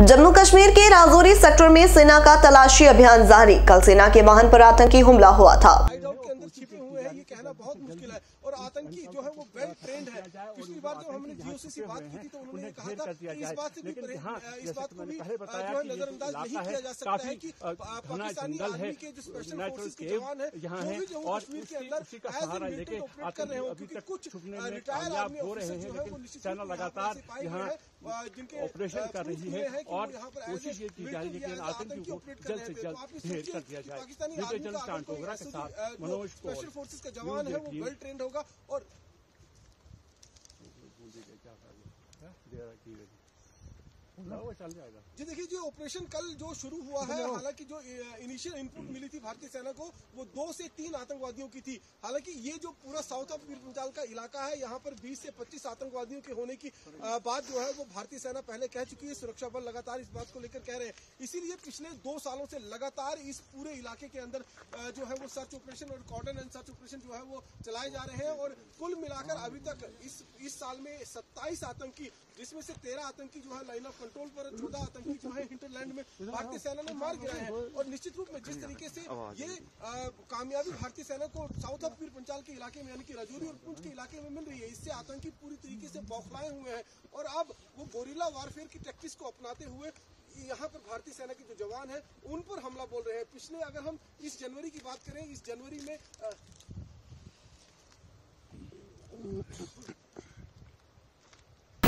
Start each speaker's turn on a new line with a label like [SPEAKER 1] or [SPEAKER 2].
[SPEAKER 1] जम्मू कश्मीर के राजौरी सेक्टर में सेना का तलाशी अभियान जारी। कल सेना के वाहन पर आतंकी हमला हुआ था।
[SPEAKER 2] के हुए हैं ये कहना बहुत मुश्किल है। और आतंकी जो है वो वेल ट्रेंड है। पिछली बार जब हमने जीओसी से बात की थी तो उन्होंने कहा था कि इस बात से भी इस बात को भी जो है नजरअंदाज नहीं किया जा सकता है कि पाकिस्तानी आर्मी के जो स्पेशल फोर्सेस के जवान है वो भी जम्मू कश्मीर के अंदर एज ए मिलिटेंट ऑपरेट कर रहे हो क्योंकि कुछ रिटायर्ड आर्मी ऑफिसर जो है वो निश्चित
[SPEAKER 3] लगातार यहाँ जिनके ऑपरेशन कर रही है और कोशिश ये की जा रही है कि आतंकी को जल्द से जल्द ढेर कर दिया जाए पाकिस्तानी जनरल टांटोगरा के साथ मनोज
[SPEAKER 2] स्पेशल फोर्सेस का जवान है वो वेल ट्रेंड होगा और जी देखिए जो ऑपरेशन कल जो शुरू हुआ है हालाँकि जो इनिशियल इनपुट मिली थी भारतीय सेना को वो दो से तीन आतंकवादियों की थी। हालाँकि ये जो पूरा साउथ ऑफ़ पंजाल का इलाका है यहाँ पर 20 से 25 आतंकवादियों के होने की बात जो है वो भारतीय सेना पहले कह चुकी है सुरक्षा बल लगातार इस बात को लेकर कह रहे हैं। इसीलिए पिछले दो सालों से लगातार इस पूरे इलाके के अंदर जो है वो सर्च ऑपरेशन और कॉर्डन एंड सर्च ऑपरेशन जो है वो चलाए जा रहे हैं। और कुल मिलाकर अभी तक इस इस साल में सत्ताईस आतंकी जिसमें से तेरह आतंकी जो है लाइन ऑफ़ कंट्रोल पर चौदह आतंकी जो है हिंटरलैंड में भारतीय सेना ने मार गिराए हैं। और निश्चित रूप में जिस तरीके से ये कामयाबी भारतीय सेना को साउथ ऑफ़ पीर पंचाल के इलाके में यानी कि रजौरी और पुंछ के इलाके में मिल रही है। इससे आतंकी पूरी तरीके से बौखलाए हुए हैं। और अब वो गोरिल्ला वारफेयर की टैक्टिस को अपनाते हुए यहाँ पर भारतीय सेना के जो जवान है उन पर हमला बोल रहे हैं। पिछले अगर हम इस जनवरी की बात करें इस जनवरी में